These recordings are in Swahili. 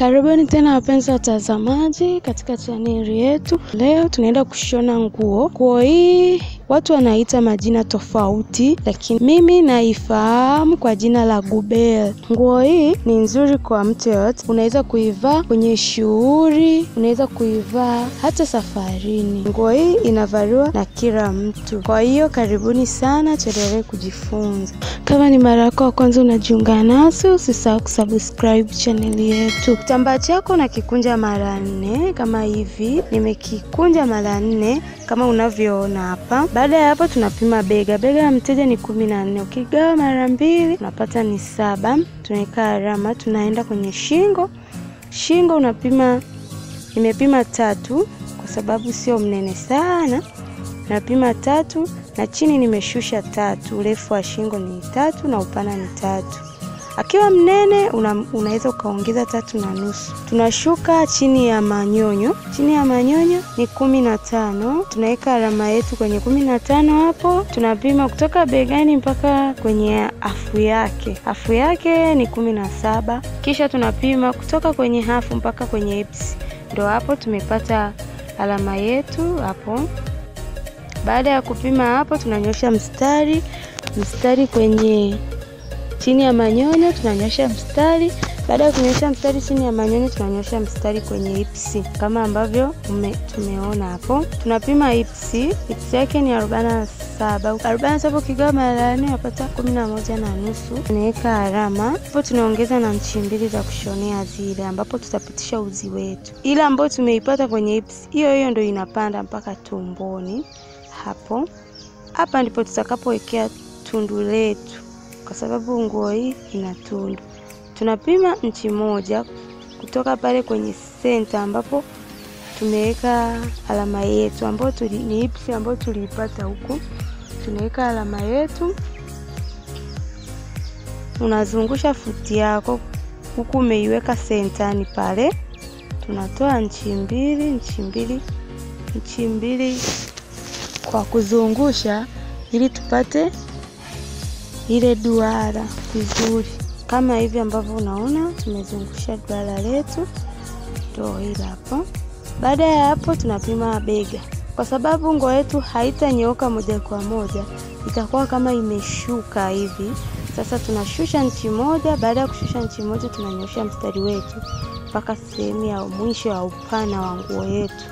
Karibuni tena wapenzi watazamaji katika chaneli yetu. Leo tunaenda kushona nguo. Nguo hii watu wanaita majina tofauti, lakini mimi naifahamu kwa jina la gubel. Nguo hii ni nzuri kwa mtu yoyote, unaweza kuivaa kwenye shughuli, unaweza kuivaa hata safarini. Nguo hii inavaliwa na kila mtu, kwa hiyo karibuni sana, tuendelee kujifunza. Kama ni mara yako ya kwanza unajiunga nasi, usisahau kusubscribe chaneli yetu. Kitambaa chako nakikunja mara nne kama hivi, nimekikunja mara nne kama unavyoona hapa. Baada ya hapo, tunapima bega. Bega ya mteja ni kumi na nne, ukigawa mara mbili unapata ni saba. Tunaweka alama, tunaenda kwenye shingo. Shingo unapima, nimepima tatu kwa sababu sio mnene sana, napima tatu na chini nimeshusha tatu. Urefu wa shingo ni tatu na upana ni tatu. Akiwa mnene una, unaweza ukaongeza tatu na nusu. Tunashuka chini ya manyonyo, chini ya manyonyo ni kumi na tano. Tunaweka alama yetu kwenye kumi na tano hapo, tunapima kutoka begani mpaka kwenye afu yake. Afu yake ni kumi na saba. Kisha tunapima kutoka kwenye hafu mpaka kwenye hips, ndo hapo tumepata alama yetu hapo. Baada ya kupima hapo, tunanyosha mstari mstari kwenye chini ya manyonyo tunanyosha mstari. Baada ya kunyosha mstari chini ya manyonyo tunanyosha mstari kwenye hipsi kama ambavyo ume, tumeona hapo. Tunapima hipsi, hipsi yake ni arobaini na saba. Arobaini na saba ukigawa mara nne unapata kumi na moja na nusu. Tunaweka alama hapo, tunaongeza na nchi mbili za kushonea zile ambapo tutapitisha uzi wetu. Ile ambayo tumeipata kwenye hipsi hiyo hiyo ndio inapanda mpaka tumboni hapo. Hapa ndipo tutakapowekea tundu letu kwa sababu nguo hii ina tundu. Tunapima nchi moja kutoka pale kwenye senta ambapo tumeweka alama yetu ambayo tuli, ni ipsi ambayo tuliipata huku. Tunaweka alama yetu, unazungusha futi yako huku umeiweka sentani pale, tunatoa nchi mbili nchi mbili nchi mbili kwa kuzungusha ili tupate ile duara vizuri kama hivi ambavyo unaona tumezungusha duara letu, ndio hili hapo. Baada ya hapo, tunapima bega, kwa sababu nguo yetu haitanyooka moja kwa moja, itakuwa kama imeshuka hivi. Sasa tunashusha nchi moja. Baada ya kushusha nchi moja, tunanyosha mstari wetu mpaka sehemu ya mwisho ya upana wa nguo yetu,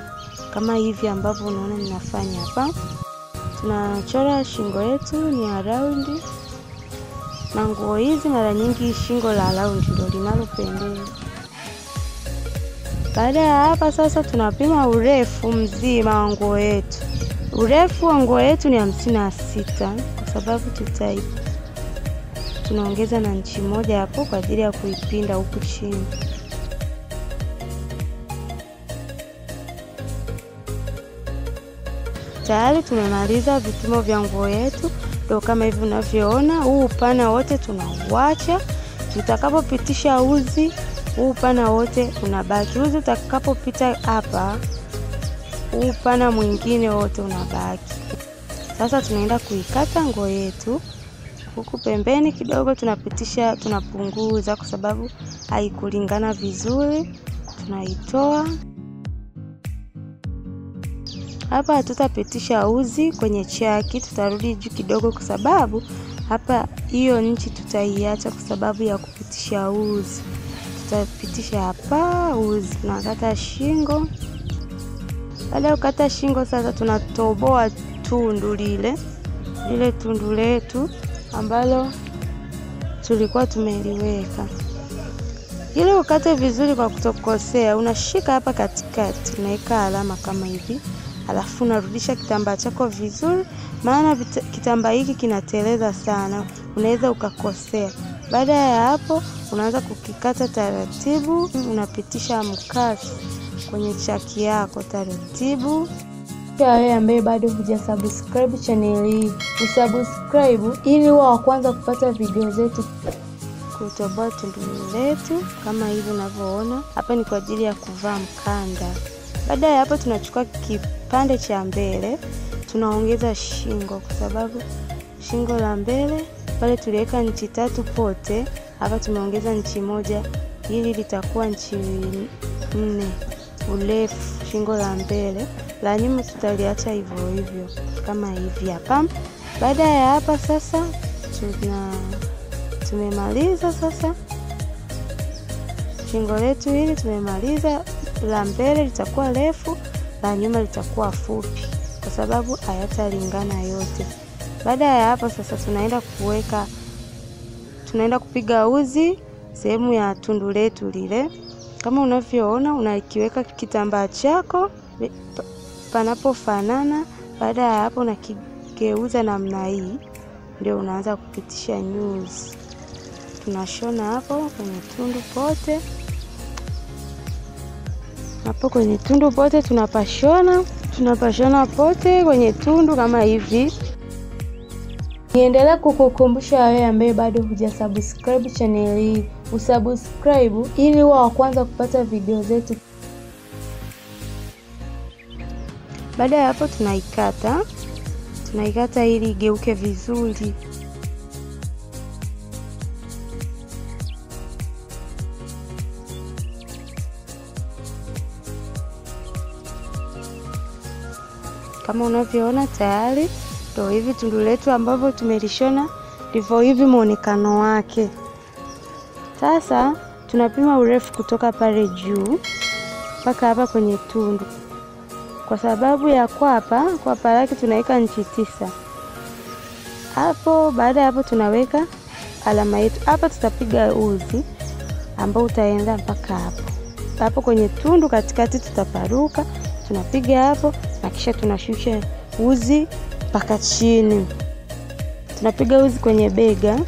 kama hivi ambavyo unaona ninafanya hapa. Tunachora shingo yetu ni ya raundi na nguo hizi mara nyingi shingo la raundi ndio linalopendeza. Baada ya hapa sasa, tunapima urefu mzima wa nguo yetu. Urefu wa nguo yetu ni hamsini na sita kwa sababu tutai tunaongeza na nchi moja hapo kwa ajili ya kuipinda huku chini. Tayari tumemaliza vipimo vya nguo yetu. Ndio kama hivi unavyoona, huu upana wote tunauacha. Tutakapopitisha uzi, huu upana wote unabaki. Uzi utakapopita hapa, huu upana mwingine wote unabaki. Sasa tunaenda kuikata nguo yetu. Huku pembeni kidogo tunapitisha, tunapunguza kwa sababu haikulingana vizuri, tunaitoa hapa hatutapitisha uzi kwenye chaki, tutarudi juu kidogo, kwa sababu hapa hiyo nchi tutaiacha kwa sababu ya kupitisha uzi. Tutapitisha hapa uzi, tunakata shingo. Baada ya kukata shingo, sasa tunatoboa tundu lile lile tundu letu ambalo tulikuwa tumeliweka, ili ukate vizuri kwa kutokosea. Unashika hapa katikati, unaweka alama kama hivi Alafu unarudisha kitambaa chako vizuri, maana kitambaa hiki kinateleza sana, unaweza ukakosea. Baada ya hapo, unaanza kukikata taratibu, unapitisha mkasi kwenye chaki yako taratibu. Wewe ambaye bado hujasubscribe channel hii, usubscribe ili wa kwanza kupata video zetu. Kutoboa tundu letu kama hivi unavyoona hapa, ni kwa ajili ya kuvaa mkanda. Baada ya hapo tunachukua kipande cha mbele tunaongeza shingo, kwa sababu shingo la mbele pale tuliweka nchi tatu pote, hapa tumeongeza nchi moja hili litakuwa nchi nne urefu, shingo la mbele, la nyuma tutaliacha hivyo hivyo kama hivi hapa. Baada ya hapa sasa tuna tumemaliza sasa shingo letu hili tumemaliza. La mbele litakuwa refu, la nyuma litakuwa fupi, kwa sababu hayatalingana yote. Baada ya hapo sasa tunaenda kuweka, tunaenda kupiga uzi sehemu ya tundu letu lile, kama unavyoona, unakiweka kitambaa chako panapofanana. Baada ya hapo unakigeuza namna hii, ndio unaanza kupitisha nyuzi. Tunashona hapo kwenye tundu pote, hapo kwenye tundu pote tunapashona, tunapashona pote kwenye tundu kama hivi. Niendelea kukukumbusha wewe ambaye bado hujasubscribe channel hii, usubscribe ili wa kwanza kupata video zetu. Baada ya hapo tunaikata, tunaikata ili igeuke vizuri. Kama unavyoona tayari ndo hivi tundu letu ambavyo tumelishona ndivyo hivi muonekano wake. Sasa tunapima urefu kutoka pale juu mpaka hapa kwenye tundu, kwa sababu ya kwapa, kwapa lake tunaweka nchi tisa hapo. Baada ya hapo, tunaweka alama yetu hapa, tutapiga uzi ambao utaenda mpaka hapo hapo kwenye tundu, katikati tutaparuka, tunapiga hapo na kisha tunashusha uzi mpaka chini. Tunapiga uzi kwenye bega,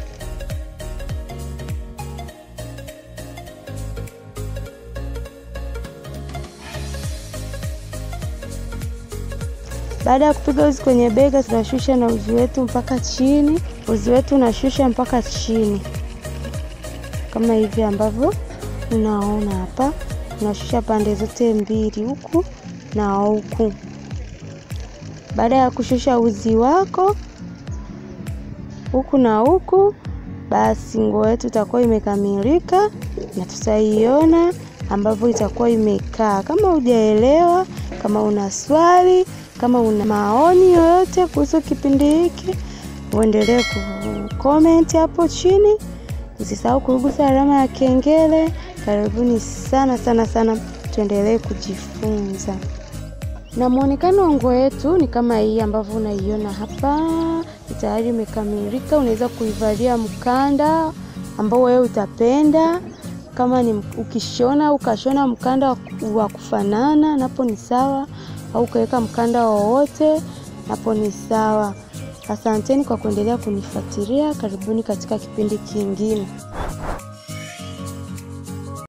baada ya kupiga uzi kwenye bega, tunashusha na uzi wetu mpaka chini. Uzi wetu unashusha mpaka chini kama hivi ambavyo unaona hapa, unashusha pande zote mbili, huku na huku. Baada ya kushusha uzi wako huku na huku, basi nguo yetu itakuwa imekamilika na tutaiona ambavyo itakuwa imekaa. Kama hujaelewa, kama una swali, kama una maoni yoyote kuhusu kipindi hiki, uendelee kucomment hapo chini. Usisahau kugusa alama ya kengele. Karibuni sana sana sana, tuendelee kujifunza na muonekano wa nguo yetu ni kama hii ambavyo unaiona hapa, tayari imekamilika. Unaweza kuivalia mkanda ambao wewe utapenda, kama ni ukishona ukashona mkanda wa kufanana, napo ni sawa, au ukaweka mkanda wowote, napo ni sawa. Asanteni kwa kuendelea kunifuatilia. Karibuni katika kipindi kingine.